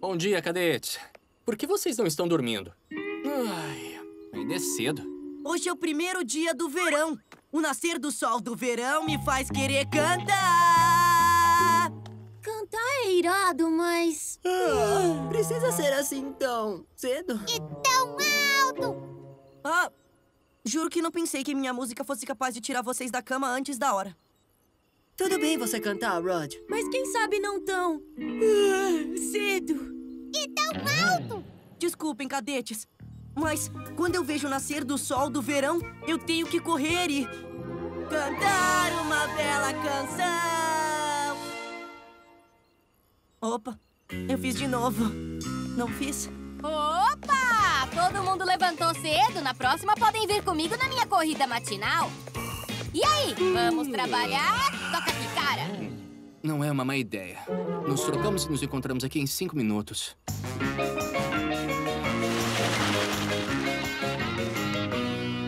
Bom dia, cadetes. Por que vocês não estão dormindo? Ai, ainda é cedo. Hoje é o primeiro dia do verão. O nascer do sol do verão me faz querer cantar. Cantar é irado, mas... Ah, precisa ser assim tão cedo? E tão alto! Ah, juro que não pensei que minha música fosse capaz de tirar vocês da cama antes da hora. Tudo bem você cantar, Rod. Mas quem sabe não tão... Ah, cedo. E tão alto! Desculpem, cadetes. Mas quando eu vejo o nascer do sol do verão, eu tenho que correr e... Cantar uma bela canção! Opa, eu fiz de novo. Não fiz? Opa! Todo mundo levantou cedo. Na próxima podem vir comigo na minha corrida matinal. E aí, vamos trabalhar? Toca aqui, cara. Não é uma má ideia. Nos trocamos e nos encontramos aqui em cinco minutos.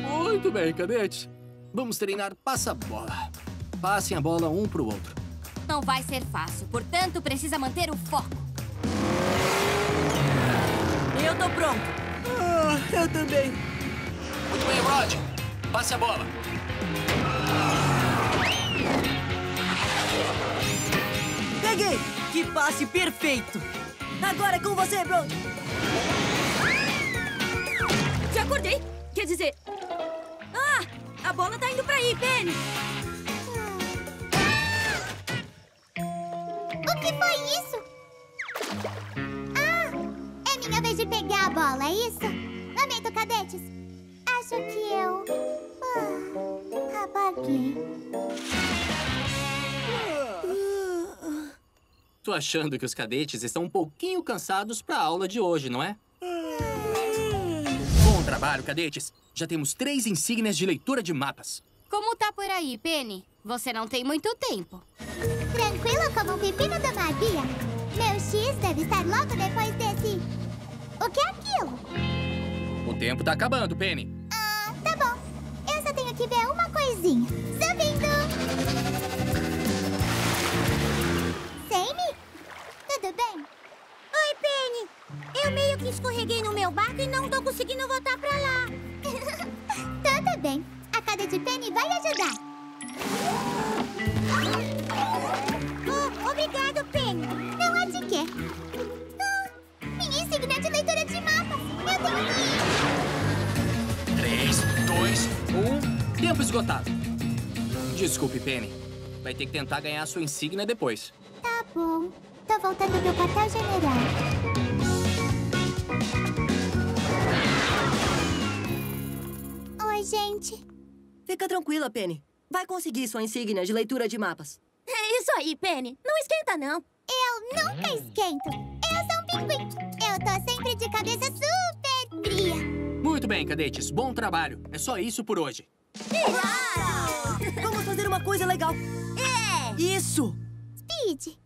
Muito bem, cadetes. Vamos treinar passa-bola. Passem a bola um pro outro. Não vai ser fácil, portanto, precisa manter o foco. Eu tô pronto. Ah, eu também. Muito bem, Rod. Passe a bola. Passe perfeito! Agora é com você, Rod. Já acordei. Quer dizer... Ah! A bola tá indo pra aí, Penny. O que foi isso? Ah! É minha vez de pegar a bola, é isso? Lamento, cadetes. Acho que eu... Ah, apaguei. Tô achando que os cadetes estão um pouquinho cansados pra aula de hoje, não é? Bom trabalho, cadetes. Já temos três insígnias de leitura de mapas. Como tá por aí, Penny? Você não tem muito tempo. Tranquilo como um pepino da Maria. Meu X deve estar logo depois desse... O que é aquilo? O tempo tá acabando, Penny. Ah, tá bom. Eu só tenho que ver uma coisinha. Tudo bem? Oi, Penny. Eu meio que escorreguei no meu barco e não tô conseguindo voltar pra lá. Tudo bem. A cadete Penny vai ajudar. Oh, obrigado, Penny. Não há de quê. Ah, minha insígnia de leitura de mapas. Eu tenho que ir. Três, dois, um. Tempo esgotado. Desculpe, Penny. Vai ter que tentar ganhar a sua insígnia depois. Tá bom. Tô voltando pro quartel general. Oi, gente. Fica tranquila, Penny. Vai conseguir sua insígnia de leitura de mapas. É isso aí, Penny. Não esquenta, não. Eu nunca esquento. Eu sou um pinguim. Eu tô sempre de cabeça super fria. Muito bem, cadetes. Bom trabalho. É só isso por hoje. Vamos fazer uma coisa legal. Isso! Speed,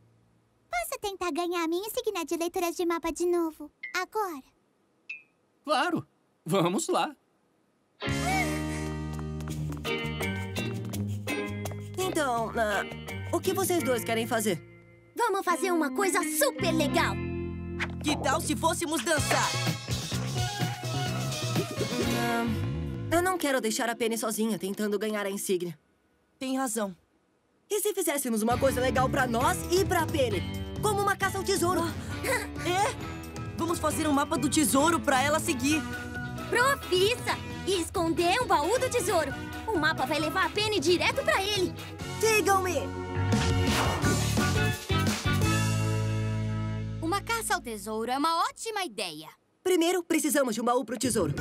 posso tentar ganhar a minha insígnia de leitura de mapa de novo? Agora? Claro. Vamos lá. Então, ah, o que vocês dois querem fazer? Vamos fazer uma coisa super legal. Que tal se fôssemos dançar? Ah, eu não quero deixar a Penny sozinha tentando ganhar a insígnia. Tem razão. E se fizéssemos uma coisa legal pra nós e pra Penny? Como uma caça ao tesouro. É? Vamos fazer um mapa do tesouro pra ela seguir. Profissa! E esconder o baú do tesouro. O mapa vai levar a Penny direto pra ele. Sigam-me! Uma caça ao tesouro é uma ótima ideia. Primeiro, precisamos de um baú pro tesouro.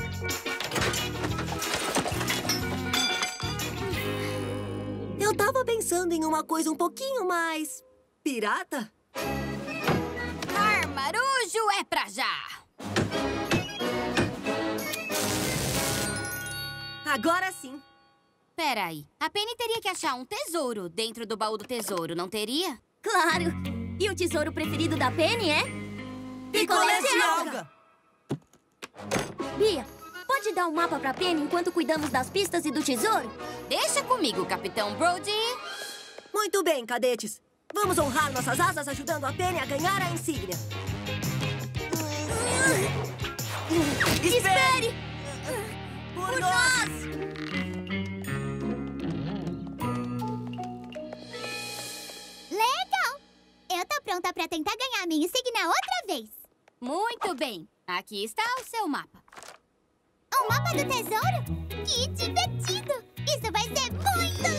Eu tava pensando em uma coisa um pouquinho mais... pirata? É pra já! Agora sim. Peraí, a Penny teria que achar um tesouro dentro do baú do tesouro, não teria? Claro! E o tesouro preferido da Penny é... Picolé de alga! Bia, pode dar o um mapa pra Penny enquanto cuidamos das pistas e do tesouro? Deixa comigo, Capitão Brody. Muito bem, cadetes. Vamos honrar nossas asas ajudando a Penny a ganhar a insígnia. Espere! Por nós! Legal! Eu tô pronta pra tentar ganhar minha insígnia outra vez. Muito bem. Aqui está o seu mapa. Um mapa do tesouro? Que divertido! Isso vai ser muito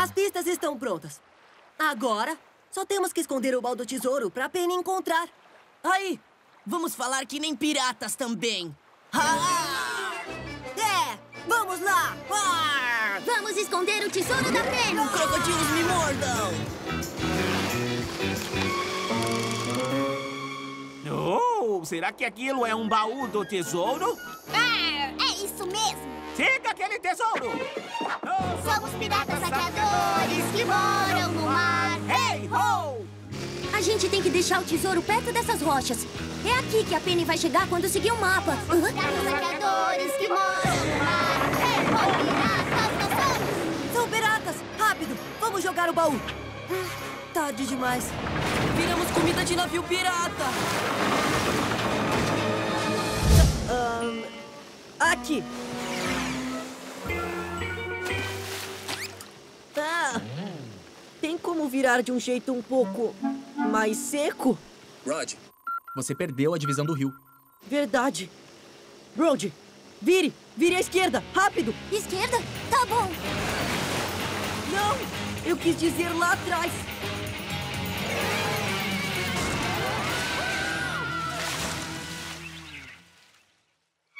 As pistas estão prontas. Agora, só temos que esconder o baldo tesouro pra Penny encontrar. Aí, vamos falar que nem piratas também. Ah! É! Vamos lá! Ar! Vamos esconder o tesouro da Penny! Crocodilos me mordam! Oh, será que aquilo é um baú do tesouro? É isso mesmo! Siga aquele tesouro! Somos piratas saqueadores que moram no mar! Hey, ho! A gente tem que deixar o tesouro perto dessas rochas. É aqui que a Penny vai chegar quando seguir o mapa. Piratas saqueadores que moram no mar! Ei, ho, piratas, nós somos! São piratas! Rápido! Vamos jogar o baú! Ah, Tarde demais. Viramos comida de navio pirata! Ahn, aqui. Ah, tem como virar de um jeito um pouco mais seco? Rod, você perdeu a divisão do rio. Verdade. Brody, vire! Vire à esquerda! Rápido! Esquerda? Tá bom. Não! Eu quis dizer lá atrás.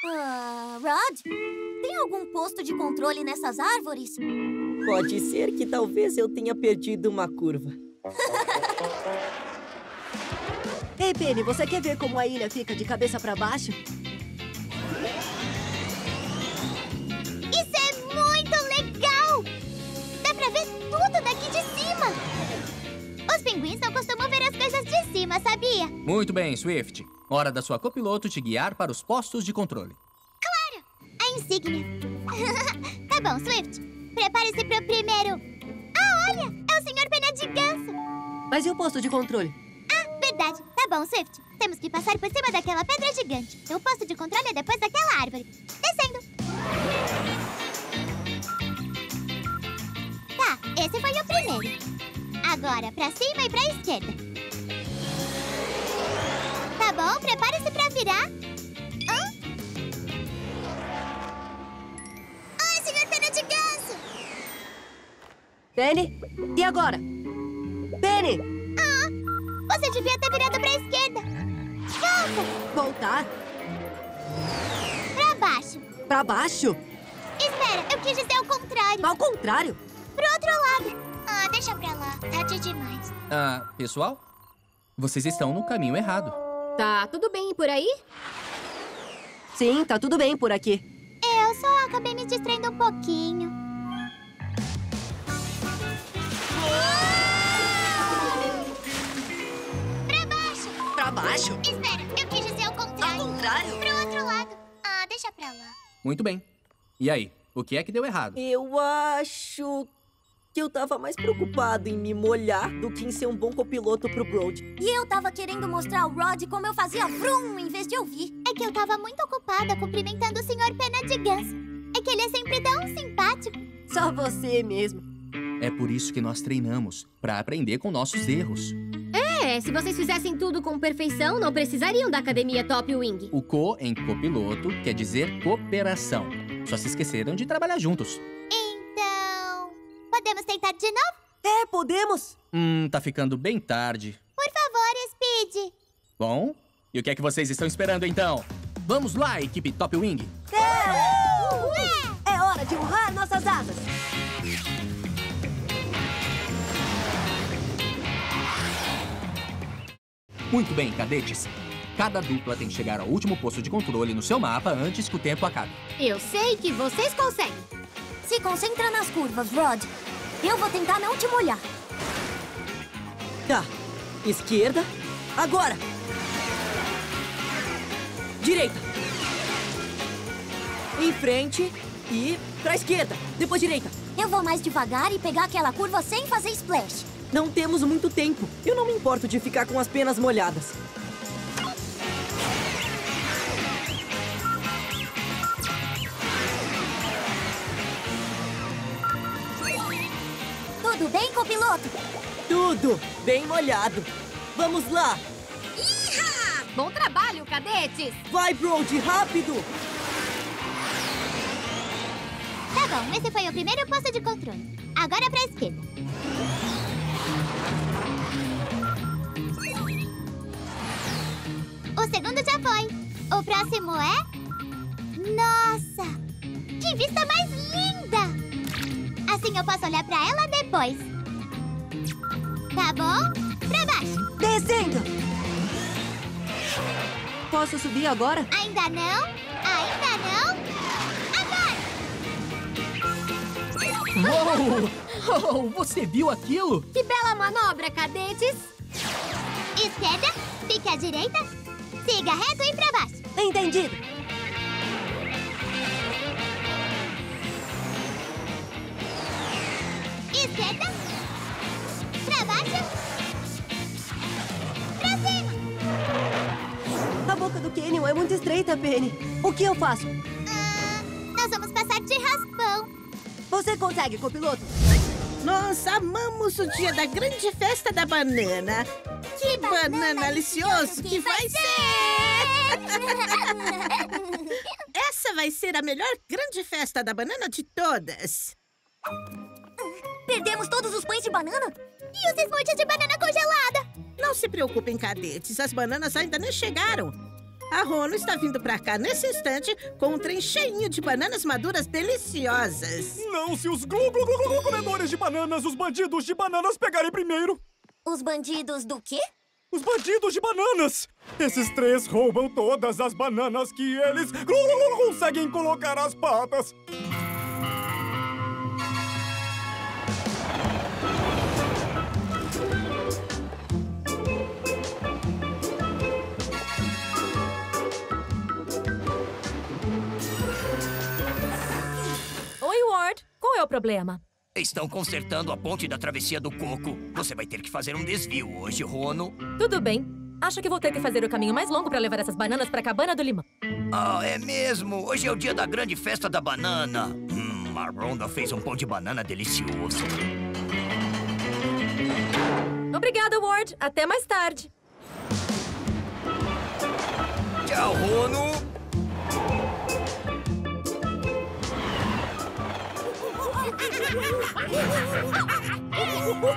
Ah, Rod, tem algum posto de controle nessas árvores? Pode ser que talvez eu tenha perdido uma curva. Ei, Penny, você quer ver como a ilha fica de cabeça para baixo? Isso é muito legal! Dá pra ver tudo daqui de cima! Os pinguins não costumam ver as coisas de cima, sabia? Muito bem, Swift. Hora da sua copiloto te guiar para os postos de controle. A insígnia. tá bom, Swift. Prepare-se pro primeiro. Ah, olha! É o Sr. Pena de Ganso. Mas e o posto de controle? Ah, verdade. Tá bom, Swift. Temos que passar por cima daquela pedra gigante. O posto de controle é depois daquela árvore. Descendo. Tá, esse foi o primeiro. Agora, pra cima e pra esquerda. Tá bom, prepare-se pra virar. Penny, e agora? Penny! Ah, você devia ter virado pra esquerda. Volta! Voltar? Pra baixo. Pra baixo? Espera, eu quis dizer o contrário. Ao contrário? Pro outro lado. Ah, deixa pra lá. Tarde demais. Ah, pessoal, vocês estão no caminho errado. Tá tudo bem por aí? Sim, tá tudo bem por aqui. Eu só acabei me distraindo um pouquinho. Pra baixo. Pra baixo? Espera, eu quis dizer o Ao contrário. contrário? Pro outro lado. Ah, deixa pra lá. Muito bem. E aí, o que é que deu errado? Eu acho que eu tava mais preocupado em me molhar do que em ser um bom copiloto pro Brody. E eu tava querendo mostrar ao Rod como eu fazia vrum em vez de ouvir. É que eu tava muito ocupada cumprimentando o Sr. Pena de Ganso. É que ele é sempre tão simpático. Só você mesmo. É por isso que nós treinamos, para aprender com nossos erros. É, se vocês fizessem tudo com perfeição, não precisariam da academia Top Wing. O co em copiloto quer dizer cooperação. Só se esqueceram de trabalhar juntos. Então. Podemos tentar de novo? É, podemos? Hum, tá ficando bem tarde. Por favor, Speed. Bom, e o que é que vocês estão esperando então? Vamos lá, equipe Top Wing! É hora de honrar nossas asas. Muito bem, cadetes. Cada dupla tem que chegar ao último posto de controle no seu mapa antes que o tempo acabe. Eu sei que vocês conseguem. Se concentra nas curvas, Rod. Eu vou tentar não te molhar. Tá. Esquerda. Agora. Direita. Em frente e pra esquerda. Depois direita. Eu vou mais devagar e pegar aquela curva sem fazer splash. Não temos muito tempo. Eu não me importo de ficar com as penas molhadas. Tudo bem, copiloto? Tudo bem molhado. Vamos lá. Iha! Bom trabalho, cadetes! Vai, Brody, rápido. Tá bom, esse foi o primeiro posto de controle. Agora pra esquerda. Segundo já foi. O próximo é... Nossa! Que vista mais linda! Assim eu posso olhar pra ela depois. Tá bom? Pra baixo. Descendo. Posso subir agora? Ainda não? Ainda não? Agora! Oh, oh, você viu aquilo? Que bela manobra, cadetes! Esquerda, fique à direita, siga reto e pra baixo. Entendido. Esquerda, pra baixo, pra cima. A boca do Canyon é muito estreita, Penny. O que eu faço? Ah, nós vamos passar de raspão. Você consegue, copiloto? Nós amamos o dia da grande festa da banana. Que banana delicioso que vai ser! Essa vai ser a melhor grande festa da banana de todas. Perdemos todos os pães de banana? E os smoothies de banana congelada? Não se preocupem, cadetes, as bananas ainda nem chegaram. A Rono está vindo pra cá nesse instante com um trem cheinho de bananas maduras deliciosas. Não se os glu glu glu glu comedores de bananas, os bandidos de bananas pegarem primeiro. Os bandidos do quê? Os bandidos de bananas! Esses três roubam todas as bananas que eles conseguem colocar as patas. Oi, Ward. Qual é o problema? Estão consertando a ponte da travessia do coco. Você vai ter que fazer um desvio hoje, Rono. Tudo bem. Acho que vou ter que fazer o caminho mais longo para levar essas bananas para a cabana do limão. Ah, é mesmo? Hoje é o dia da grande festa da banana. Hum, a Ronda fez um pão de banana delicioso. Obrigada, Ward. Até mais tarde. Tchau, Rono. Oh, o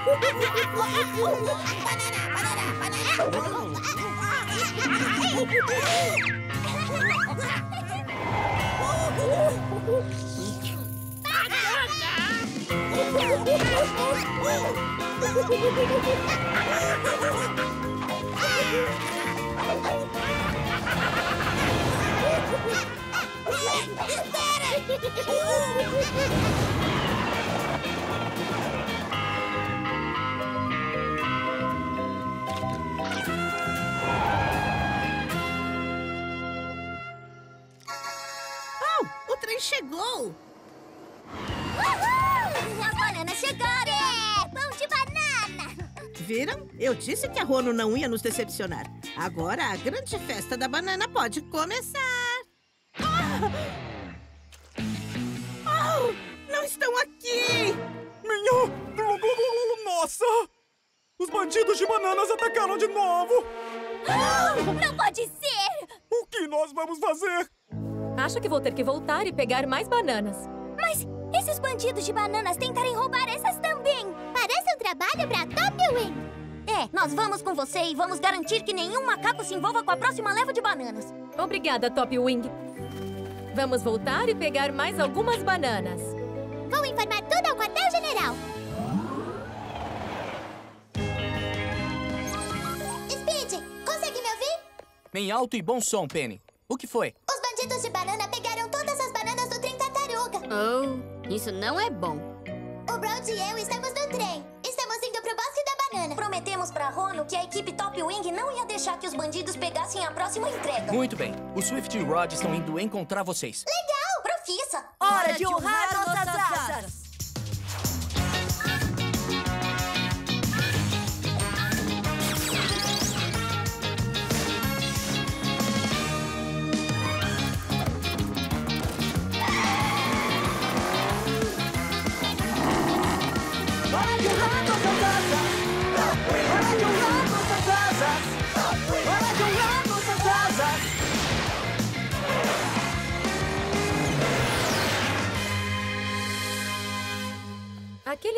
chegou! As bananas chegaram! É, pão de banana. Viram? Eu disse que a Rono não ia nos decepcionar. Agora a grande festa da banana pode começar. Ah! Oh, não estão aqui! Minha... Nossa! Os bandidos de bananas atacaram de novo! Não pode ser! O que nós vamos fazer? Acho que vou ter que voltar e pegar mais bananas. Mas esses bandidos de bananas tentarem roubar essas também! Parece um trabalho pra Top Wing. É, nós vamos com você e vamos garantir que nenhum macaco se envolva com a próxima leva de bananas. Obrigada, Top Wing. Vamos voltar e pegar mais algumas bananas. Vou informar tudo ao quartel-general. Speed, consegue me ouvir? Bem alto e bom som, Penny. O que foi? Os bandidos de banana pegaram todas as bananas do trem tartaruga. Oh, isso não é bom. O Brody e eu estamos no trem. Estamos indo pro bosque da banana. Prometemos pra Rono que a equipe Top Wing não ia deixar que os bandidos pegassem a próxima entrega. Muito bem. O Swift e o Rod estão indo encontrar vocês. Legal! Profissa! Hora de honrar nossas asas!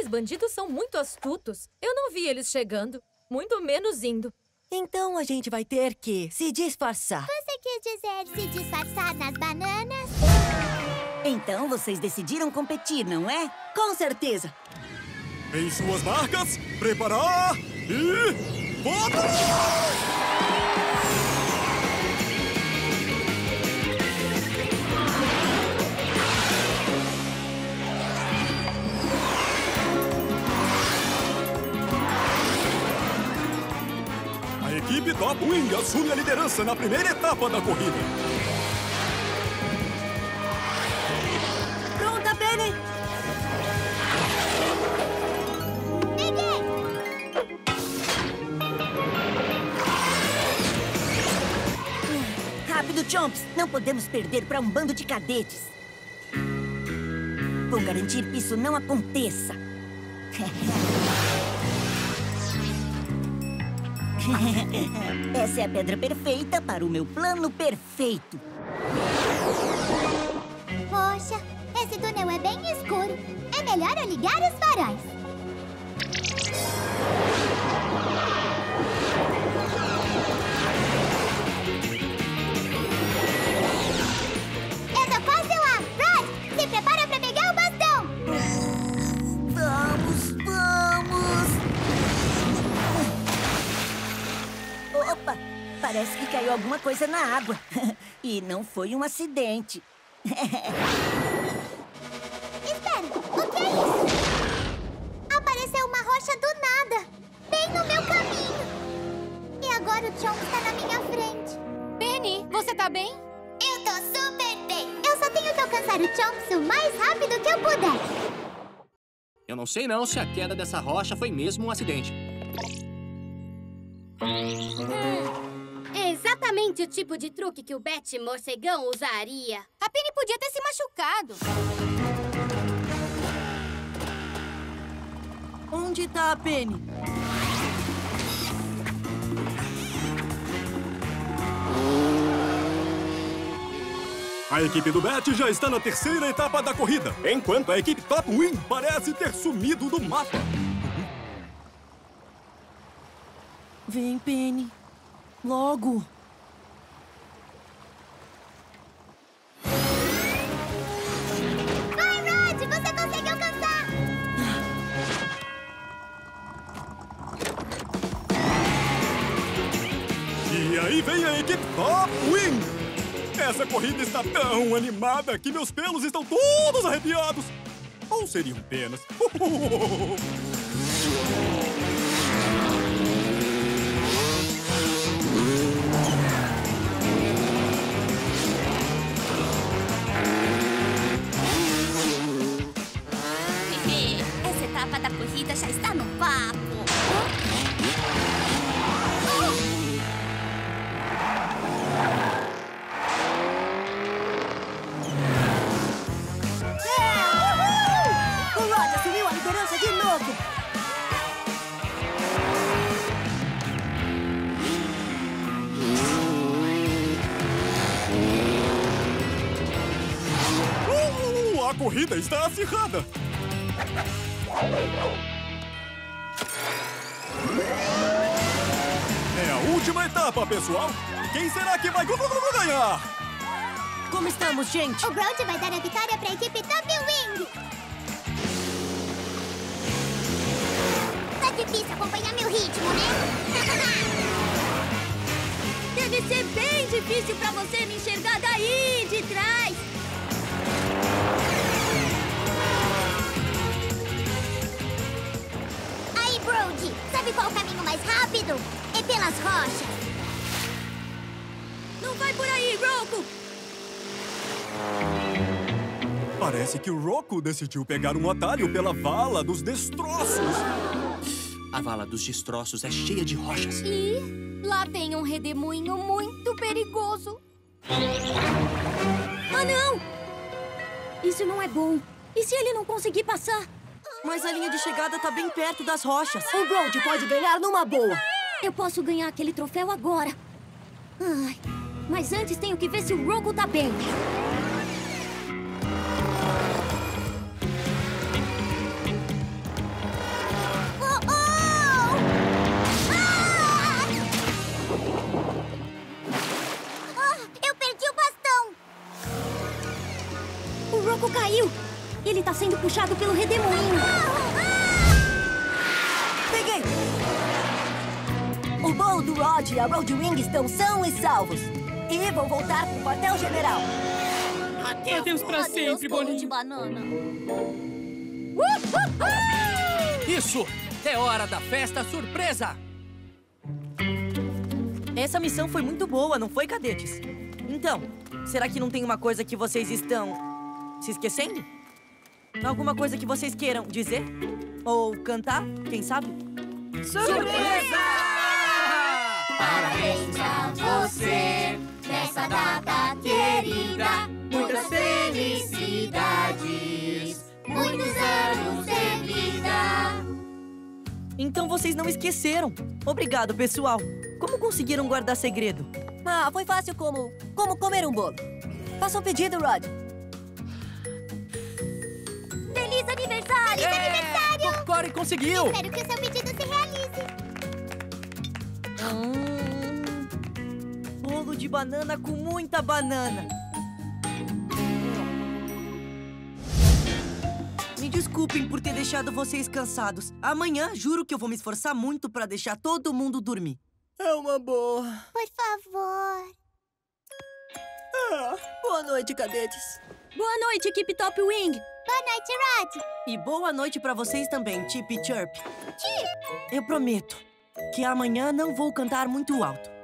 Aqueles bandidos são muito astutos. Eu não vi eles chegando, muito menos indo. Então a gente vai ter que se disfarçar. Você quis dizer se disfarçar nas bananas? Então vocês decidiram competir, não é? Com certeza. Em suas marcas, preparar e. Vamos! Equipe Top Wing assume a liderança na primeira etapa da corrida. Pronta, Penny? Rápido, Chomps! Não podemos perder para um bando de cadetes. Vou garantir que isso não aconteça. Essa é a pedra perfeita para o meu plano perfeito. Poxa, esse túnel é bem escuro. É melhor eu ligar os faróis. Na água. E não foi um acidente. Espera, o que é isso? Apareceu uma rocha do nada, bem no meu caminho. E agora o Chomp está na minha frente. Penny, você tá bem? Eu tô super bem. Eu só tenho que alcançar o Chomps o mais rápido que eu puder. Eu não sei não se a queda dessa rocha foi mesmo um acidente. É exatamente o tipo de truque que o Bet Morcegão usaria. A Penny podia ter se machucado. Onde tá a Penny? A equipe do Bet já está na terceira etapa da corrida, enquanto a equipe Top Wing parece ter sumido do mapa. Vem, Penny. Logo. Vai, Rod, você consegue alcançar. E aí vem a equipe Top Wing! Essa corrida está tão animada que meus pelos estão todos arrepiados! Ou seriam penas? corrida está acirrada! É a última etapa, pessoal! Quem será que vai ganhar? Como estamos, gente? O Brody vai dar a vitória pra equipe Top Wing. Tá difícil acompanhar meu ritmo, né? Deve ser bem difícil pra você me enxergar daí, de trás. Sabe qual o caminho mais rápido? É pelas rochas. Não vai por aí, Roku! Parece que o Roku decidiu pegar um atalho pela vala dos destroços. A vala dos destroços é cheia de rochas. E lá tem um redemoinho muito perigoso. Ah, não! Isso não é bom. E se ele não conseguir passar? Mas a linha de chegada tá bem perto das rochas. O Gold pode ganhar numa boa. Eu posso ganhar aquele troféu agora. Ai, mas antes tenho que ver se o Roku tá bem. Estão são e salvos. E vão voltar pro quartel-general. Adeus pra sempre, Boninho. de banana. Isso! É hora da festa surpresa! Essa missão foi muito boa, não foi, cadetes? Então, será que não tem uma coisa que vocês estão se esquecendo? Alguma coisa que vocês queiram dizer? Ou cantar? Quem sabe? Surpresa! Parabéns a você nessa data querida. Muitas felicidades, muitos anos de vida. Então vocês não esqueceram. Obrigado, pessoal. Como conseguiram guardar segredo? Ah, foi fácil como... como comer um bolo. Faça um pedido, Rod. Feliz aniversário! Feliz aniversário! Corey conseguiu! Espero que o seu pedido. Hum, bolo de banana com muita banana. Me desculpem por ter deixado vocês cansados. Amanhã, juro que eu vou me esforçar muito pra deixar todo mundo dormir. É uma boa. Por favor. Ah, boa noite, cadetes. Boa noite, equipe Top Wing. Boa noite, Rod. E boa noite pra vocês também, Chip e Chirp. Chip. Eu prometo que amanhã não vou cantar muito alto.